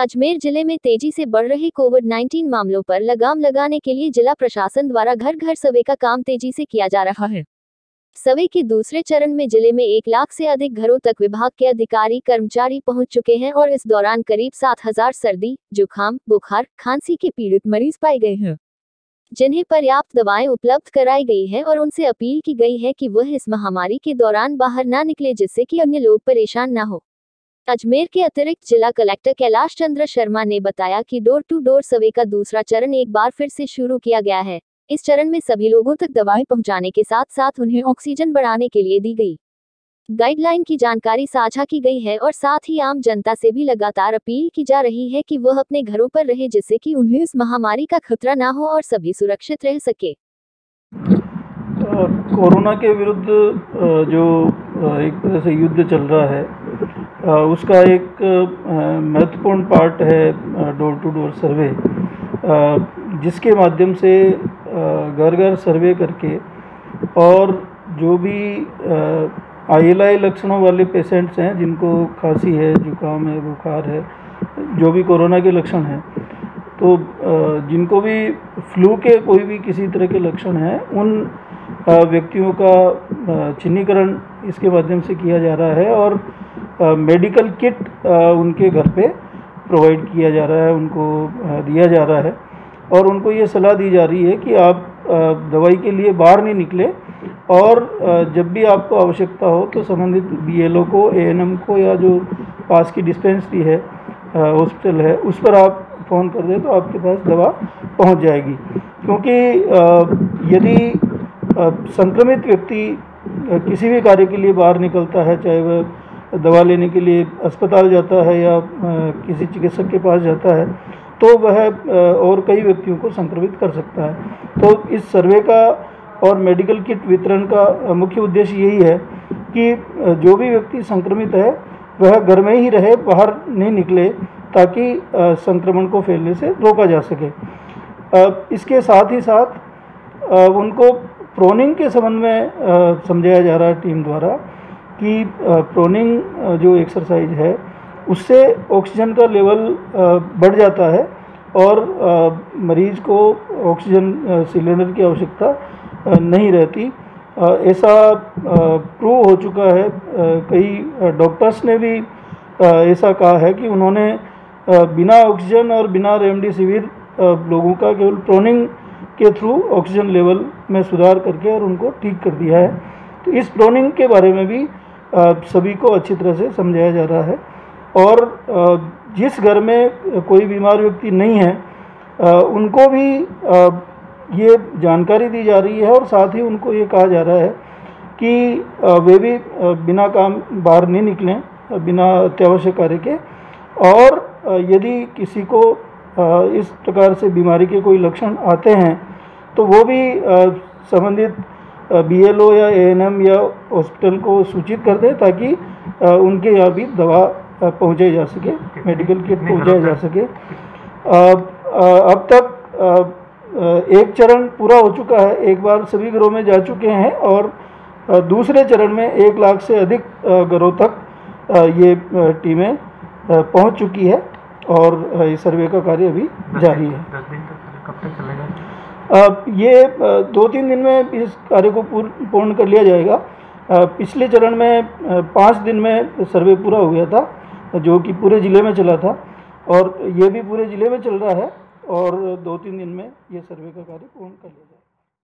अजमेर ज़िले में तेज़ी से बढ़ रहे कोविड 19 मामलों पर लगाम लगाने के लिए जिला प्रशासन द्वारा घर घर सर्वे का काम तेज़ी से किया जा रहा है। सर्वे के दूसरे चरण में ज़िले में एक लाख से अधिक घरों तक विभाग के अधिकारी, कर्मचारी पहुँच चुके हैं और इस दौरान करीब सात हज़ार सर्दी, जुकाम, बुखार, खांसी के पीड़ित मरीज़ पाए गए हैं। जिन्हें पर्याप्त दवाएँ उपलब्ध कराई गई है और उनसे अपील की गई है कि वह इस महामारी के दौरान बाहर न निकले जिससे कि अन्य लोग परेशान न हो। अजमेर के अतिरिक्त जिला कलेक्टर कैलाश चंद्र शर्मा ने बताया कि डोर टू डोर सर्वे का दूसरा चरण एक बार फिर से शुरू किया गया है। इस चरण में सभी लोगों तक दवाएँ पहुँचाने के साथ साथ उन्हें ऑक्सीजन बढ़ाने के लिए दी गई। गाइडलाइन की जानकारी साझा की गई है और साथ ही आम जनता से भी लगातार अपील की जा रही है कि वह अपने घरों पर रहे जिससे कि उन्हें इस महामारी का खतरा ना हो और सभी सुरक्षित रह सके। कोरोना के विरुद्ध जो एक तरह से युद्ध चल रहा है उसका एक महत्वपूर्ण पार्ट है डोर टू डोर सर्वे जिसके माध्यम से घर घर सर्वे करके और जो भी आई लक्षणों वाले पेशेंट्स हैं, जिनको खांसी है, जुकाम है, बुखार है, जो भी कोरोना के लक्षण हैं तो जिनको भी फ्लू के कोई भी किसी तरह के लक्षण हैं, उन व्यक्तियों का चिन्हीकरण इसके माध्यम से किया जा रहा है और मेडिकल किट उनके घर पे प्रोवाइड किया जा रहा है, उनको दिया जा रहा है। और उनको ये सलाह दी जा रही है कि आप दवाई के लिए बाहर नहीं निकले और जब भी आपको आवश्यकता हो तो संबंधित बीएलओ को एएनएम को या जो पास की डिस्पेंसरी है हॉस्पिटल है, उस पर आप फ़ोन कर दें तो आपके पास दवा पहुँच जाएगी। क्योंकि यदि संक्रमित व्यक्ति किसी भी कार्य के लिए बाहर निकलता है, चाहे वह दवा लेने के लिए अस्पताल जाता है या किसी चिकित्सक के पास जाता है तो वह और कई व्यक्तियों को संक्रमित कर सकता है। तो इस सर्वे का और मेडिकल किट वितरण का मुख्य उद्देश्य यही है कि जो भी व्यक्ति संक्रमित है, वह घर में ही रहे, बाहर नहीं निकले, ताकि संक्रमण को फैलने से रोका जा सके। इसके साथ ही साथ उनको प्रोनिंग के संबंध में समझाया जा रहा है टीम द्वारा कि प्रोनिंग जो एक्सरसाइज है, उससे ऑक्सीजन का लेवल बढ़ जाता है और मरीज़ को ऑक्सीजन सिलेंडर की आवश्यकता नहीं रहती। ऐसा प्रूव हो चुका है। कई डॉक्टर्स ने भी ऐसा कहा है कि उन्होंने बिना ऑक्सीजन और बिना रेमडेसिविर लोगों का केवल प्रोनिंग के थ्रू ऑक्सीजन लेवल में सुधार करके और उनको ठीक कर दिया है। तो इस प्रोनिंग के बारे में भी सभी को अच्छी तरह से समझाया जा रहा है। और जिस घर में कोई बीमार व्यक्ति नहीं है उनको भी ये जानकारी दी जा रही है और साथ ही उनको ये कहा जा रहा है कि वे भी बिना काम बाहर नहीं निकलें बिना अत्यावश्यक कार्य के। और यदि किसी को इस प्रकार से बीमारी के कोई लक्षण आते हैं तो वो भी संबंधित बीएलओ या एएनएम या हॉस्पिटल को सूचित कर दें ताकि उनके यहाँ भी दवा पहुँचाई जा सके मेडिकल किट पहुँचाया जा सके। अब तक एक चरण पूरा हो चुका है एक बार सभी घरों में जा चुके हैं और दूसरे चरण में एक लाख से अधिक घरों तक ये टीमें पहुँच चुकी है और इस सर्वे का कार्य अभी जारी है। ये दो तीन दिन में इस कार्य को पूर्ण कर लिया जाएगा। पिछले चरण में पाँच दिन में सर्वे पूरा हो गया था, जो कि पूरे ज़िले में चला था। और ये भी पूरे ज़िले में चल रहा है, और दो तीन दिन में ये सर्वे का कार्य पूर्ण कर लिया जाए